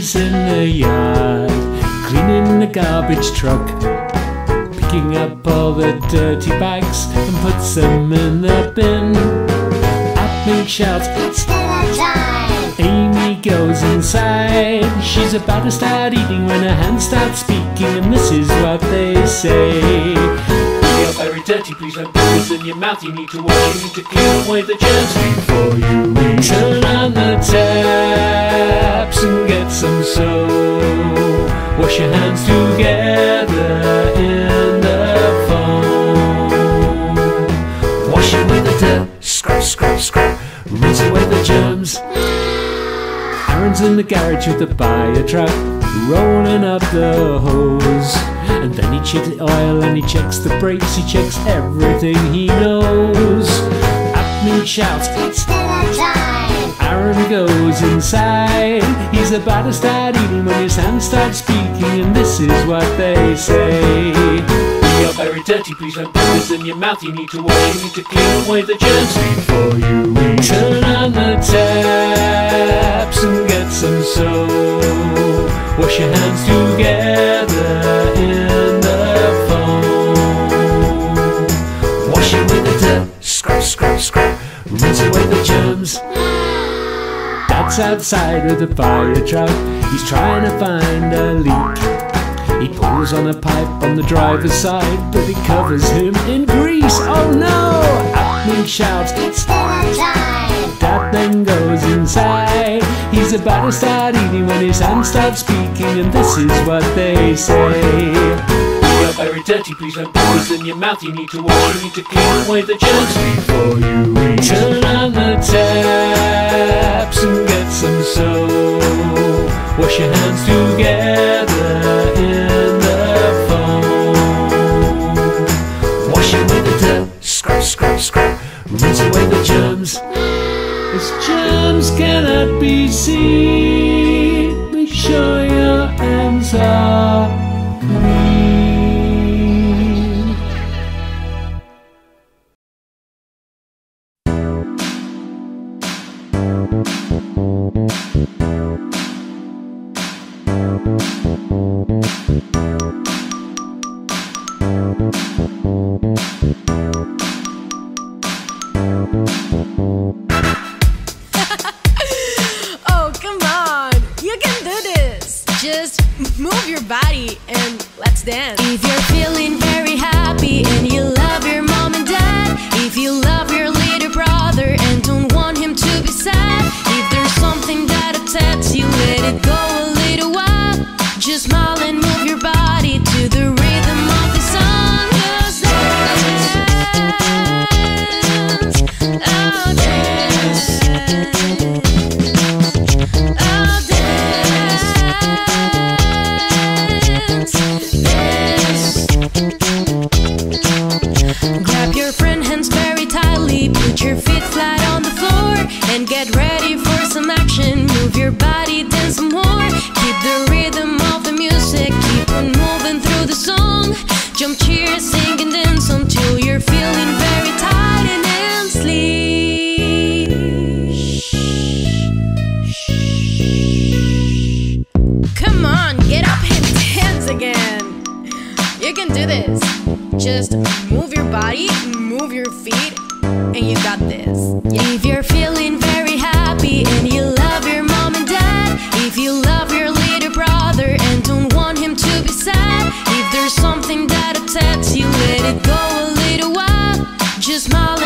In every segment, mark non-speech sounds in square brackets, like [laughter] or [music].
He's in the yard, cleaning the garbage truck, picking up all the dirty bags and puts them in the bin. Up shouts, It's dinner time! Amy goes inside. She's about to start eating when her hands start speaking, and this is what they say. Dirty, please don't put this in your mouth. You need to wash, you need to clean away the germs before you eat. Turn on the taps and get some soap. Wash your hands together in the foam. Wash away the dirt, scrub, scrub, scrub. Rinse away the germs. Aaron's in the garage with the fire truck, rolling up the hose. Checks the oil and he checks the brakes, he checks everything he knows. Upman shouts, It's dinner time! Aaron goes inside. He's about to start eating when his hands start speaking, and this is what they say. You're very dirty, please don't put this in your mouth. You need to wash, you need to clean away the germs before you eat. Turn on the taps and get some soap. Wash your hands together Dad's outside with a fire truck. He's trying to find a leak. He pulls on a pipe on the driver's side, but it covers him in grease. Oh no! Upman shouts, It's dinner time! Dad then goes inside. He's about to start eating when his hands start speaking, and this is what they say. You're very dirty, please don't put this in your mouth. You need to wash, you need to clean away the germs before you eat. Turn on the taps and get some soap. Wash your hands together in the foam. Wash away the dirt, scrub, scrub, scrub. Rinse away the germs. As germs cannot be seen, move your body, move your feet, and you got this. If you're feeling very happy and you love your mom and dad, if you love your little brother and don't want him to be sad, if there's something that upsets you, let it go a little while. Just smile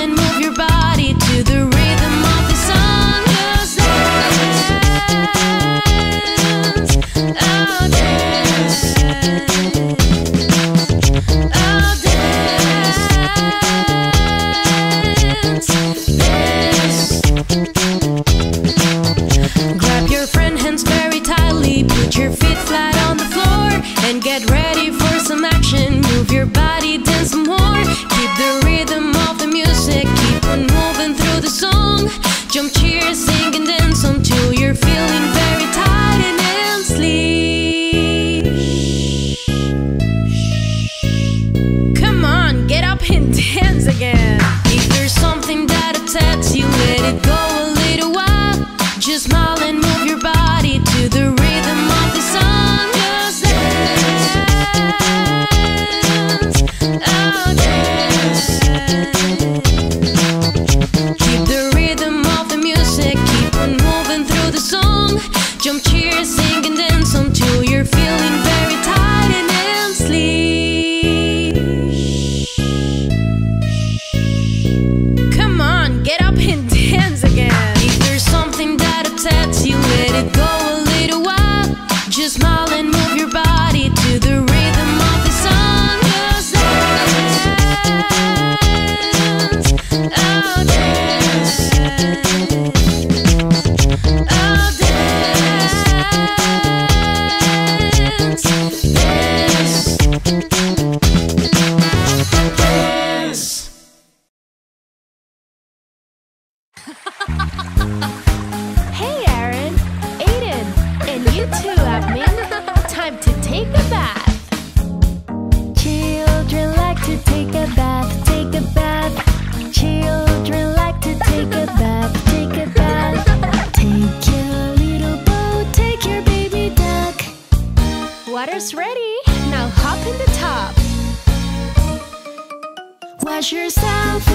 Wash yourself,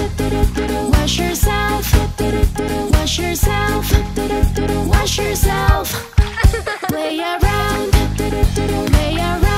wash yourself, wash yourself, wash yourself. Play around, play around.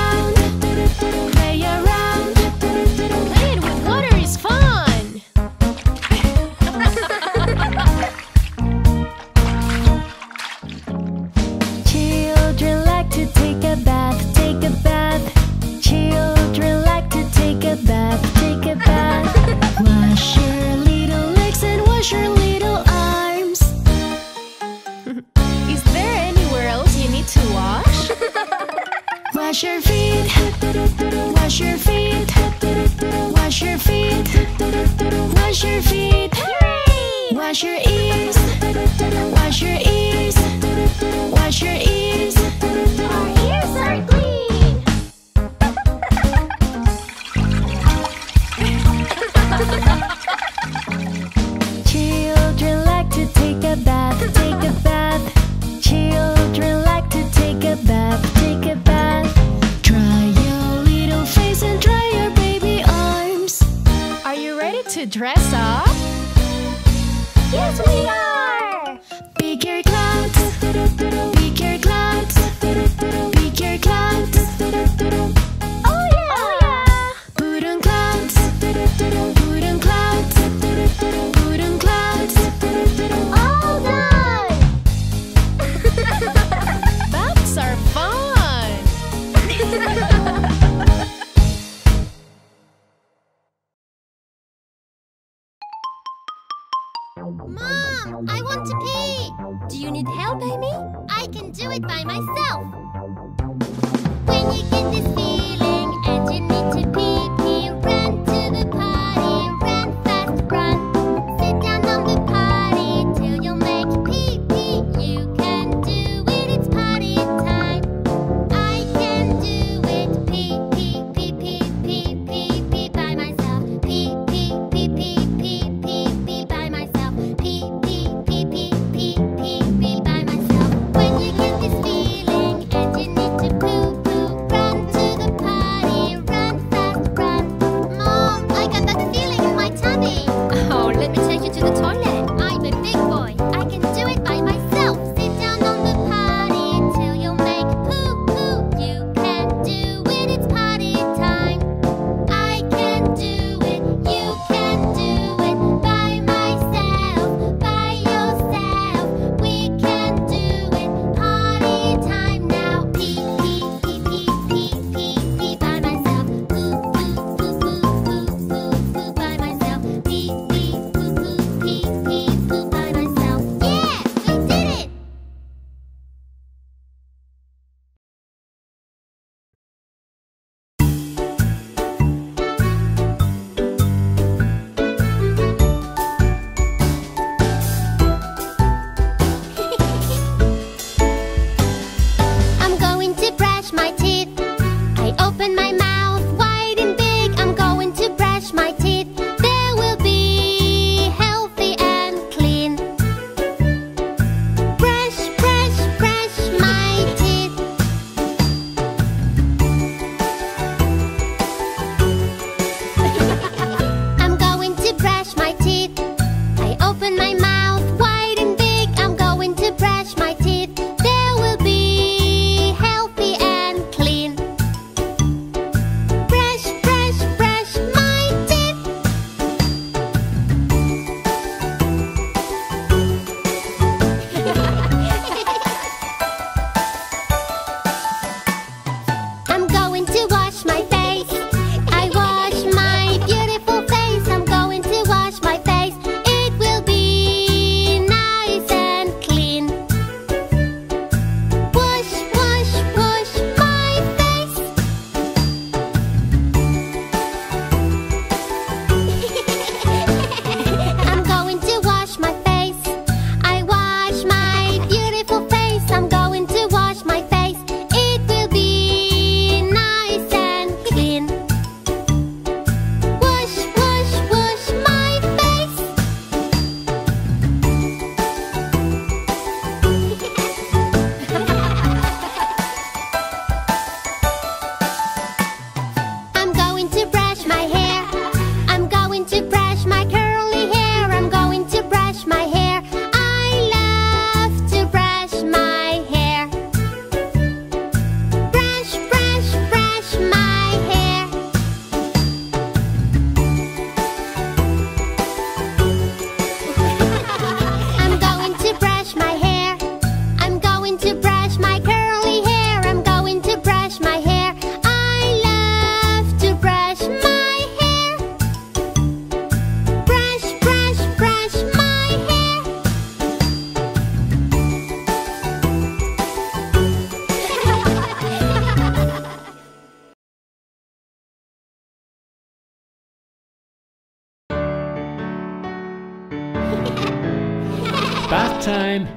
Time.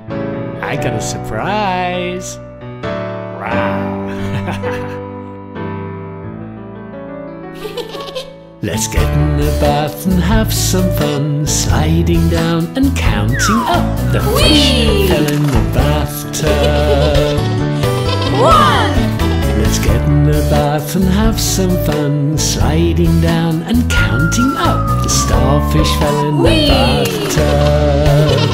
I got a surprise. Wow. [laughs] Let's get in the bath and have some fun Sliding down and counting up The fish fell in the bathtub [laughs] One, Let's get in the bath and have some fun Sliding down and counting up The starfish fell in the bathtub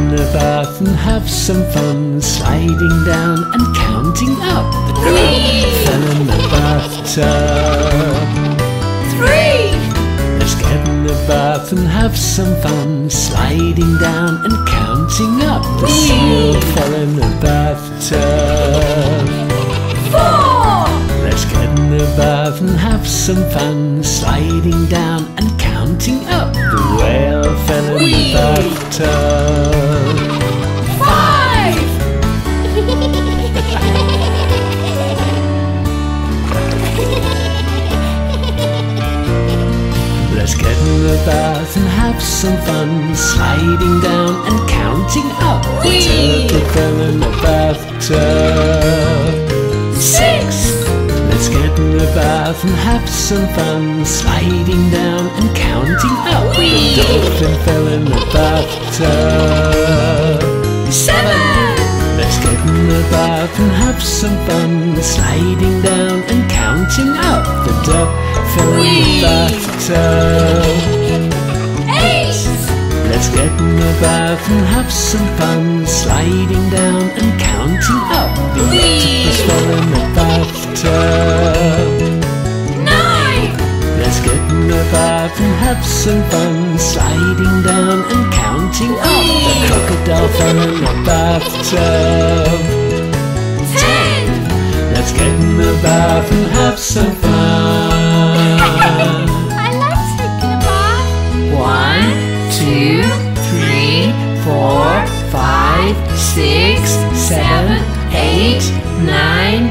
In the bath and have some fun Sliding down and counting up. The crab fell in the bathtub. Three, Let's get in the bath and have some fun Sliding down and counting up. The seal fell in the bathtub. Four, Let's get in the bath and have some fun Sliding down and counting up. The whale fell in the bathtub In the bath and have some fun Sliding down and counting up. Whee! turtle fell in the bathtub. Six, Let's get in the bath and have some fun Sliding down and counting up. Whee! The dolphin fell in the bathtub. Seven, Let's get in the bath and have some fun. Sliding down and counting up The duck fell in the bathtub Let's get in the bath and have some fun. Sliding down and counting up The octopus fell in the bathtub nine, Let's get bath and have some fun Sliding down and counting up The crocodile fell in the bathtub. Ten, Let's get in the bath and have some fun. [laughs] I like taking a bath. One, two, three, four, five, six, seven, eight, nine,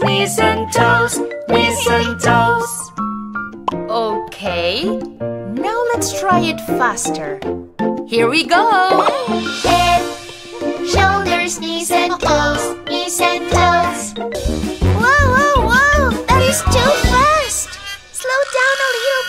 knees and toes, knees and toes. Okay, now let's try it faster. Here we go. Head, shoulders, knees and toes, knees and toes. Whoa, whoa, whoa! That is too fast. Slow down a little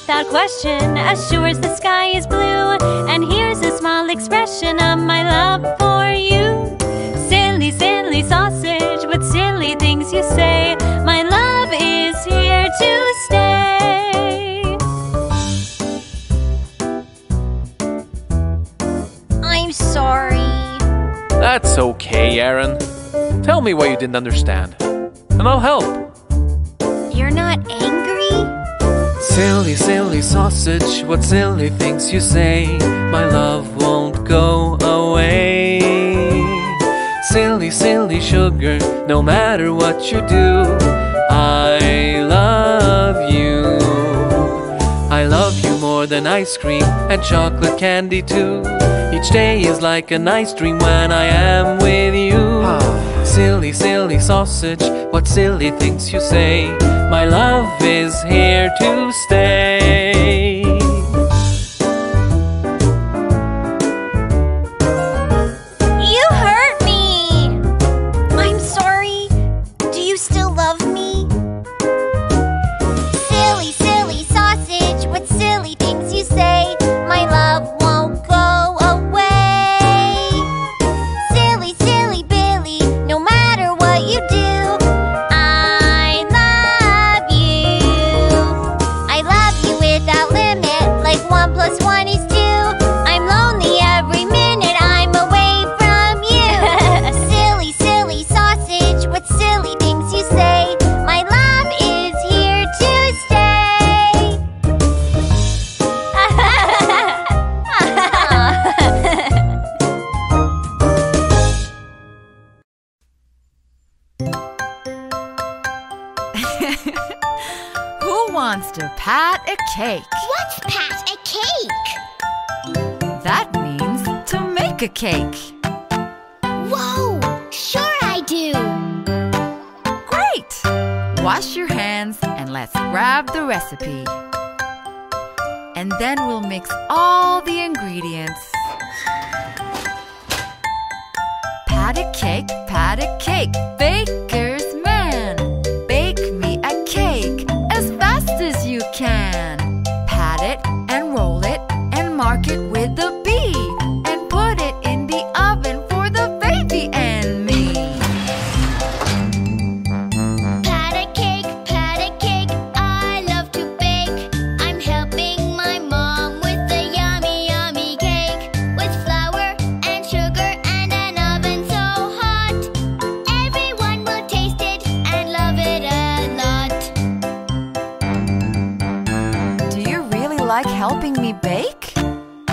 without question, as sure as the sky is blue. And here's a small expression of my love for you. Silly, silly sausage, what silly things you say. My love is here to stay. I'm sorry. That's okay, Aaron. Tell me what you didn't understand, and I'll help. You're not angry? Silly, silly sausage, what silly things you say. My love won't go away. Silly, silly sugar, no matter what you do, I love you. I love you more than ice cream and chocolate candy too. Each day is like a nice dream when I am with you. Ah. Silly, silly sausage, what silly things you say. My love is here to stay. Pat a cake? What's pat a cake? That means to make a cake. Whoa, sure I do. Great! Wash your hands and let's grab the recipe. And then we'll mix all the ingredients. Pat a cake, pat a cake, baker's man. Like helping me bake?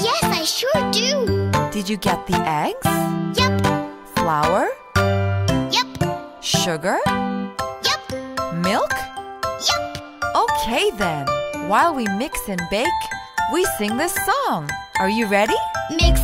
Yes, I sure do. Did you get the eggs, Yep. flour, Yep. sugar, Yep. milk? Yep. Okay then. While we mix and bake, we sing this song. Are you ready? Mix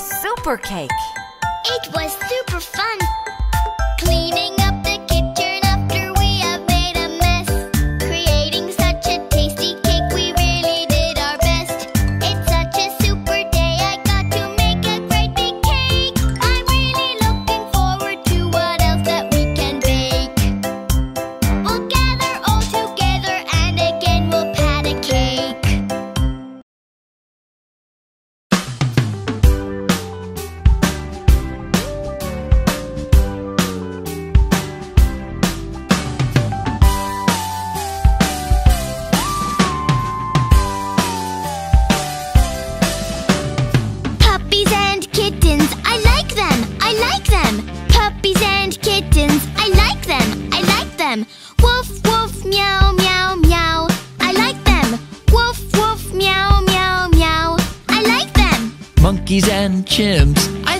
super cake. It was super fun. Cleaning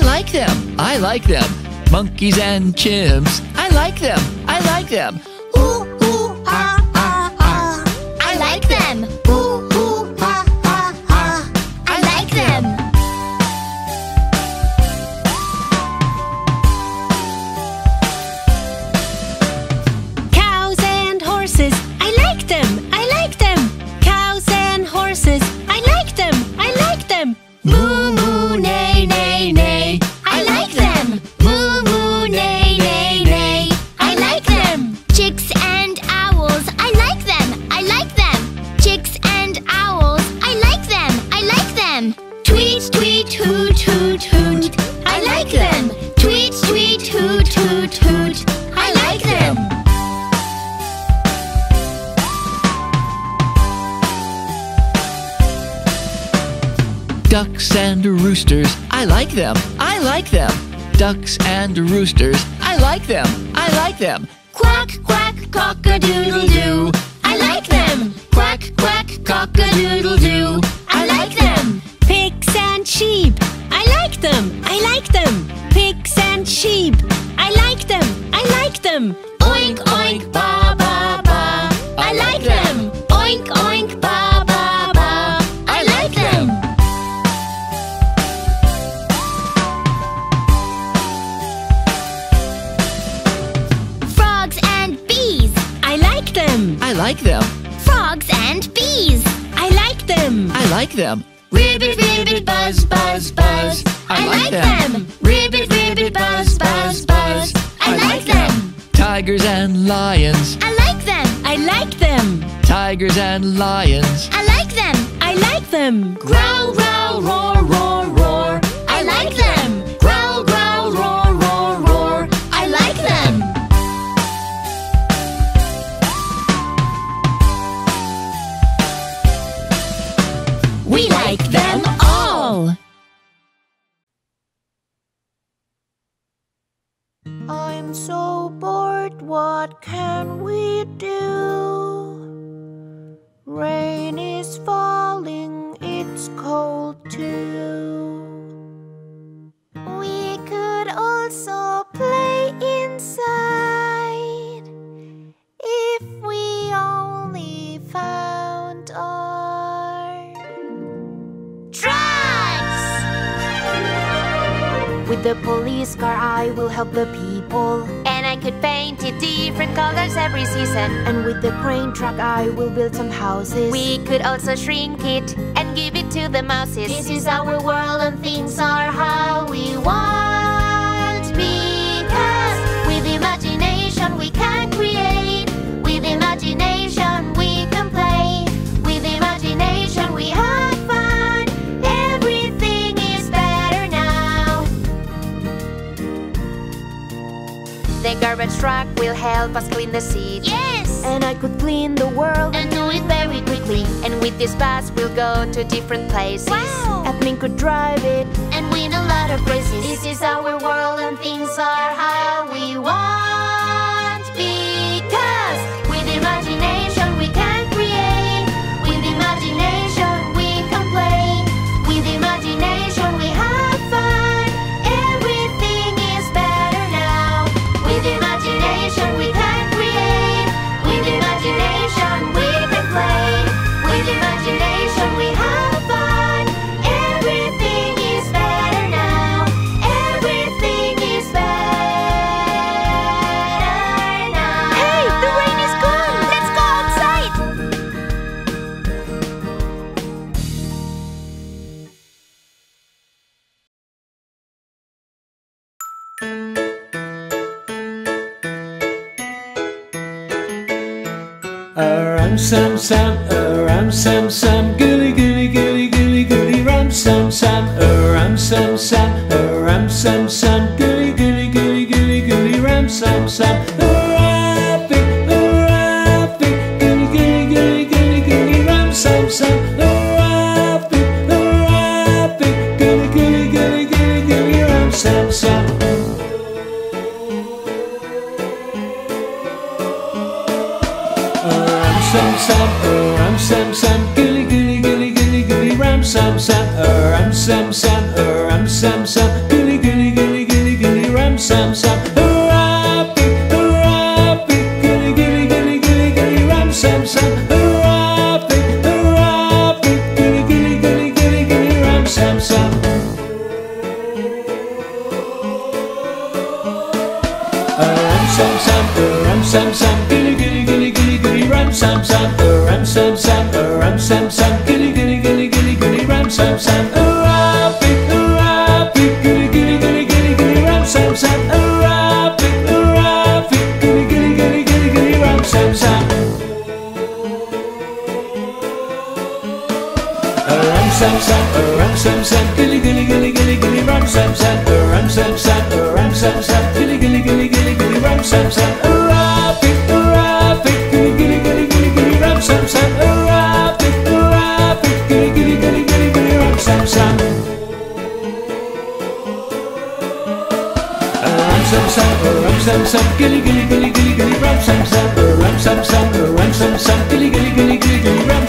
like them, I like them. Monkeys and chimps, I like them, I like them. Ooh, ooh, ah, ah, ah. I like them. Them, I like them. Ducks and roosters, I like them, I like them. Quack, quack, cock-a-doodle doo. I like them. Quack, quack, cock-a-doodle doo. I like them. Pigs and sheep, I like them, I like them. Pigs and sheep, I like them, I like them. Oink, oink, like them, Frogs and bees. I like them. I like them. Ribbit, ribbit, buzz, buzz, buzz. I, like them. Ribbit, ribbit, buzz, buzz, buzz. I, like them. Tigers and lions, I like them. I like them, tigers and lions. I like them. I like them. Growl, growl, roar, roar, roar. I like them. I will build some houses. We could also shrink it and give it to the mouses. This is our world and things are how we want because with imagination we can create with imagination we can play with imagination we have fun everything is better now The garbage truck will help us clean the city. yes and I could clean the world. and do it very quickly And with this bus, we'll go to different places. wow Admin could drive it. and win a lot of prizes this is our world and things are how sam sam, a ram sam sam, goody goody goody goody goody ram sam sam, a ram sam sam, a ram sam sam,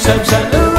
gilly ram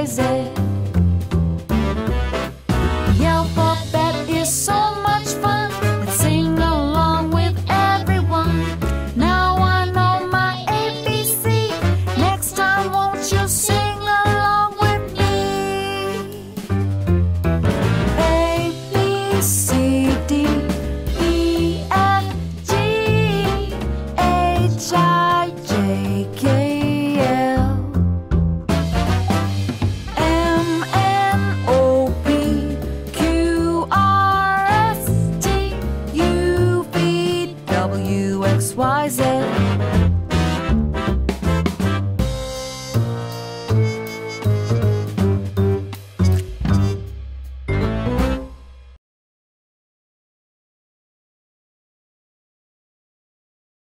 X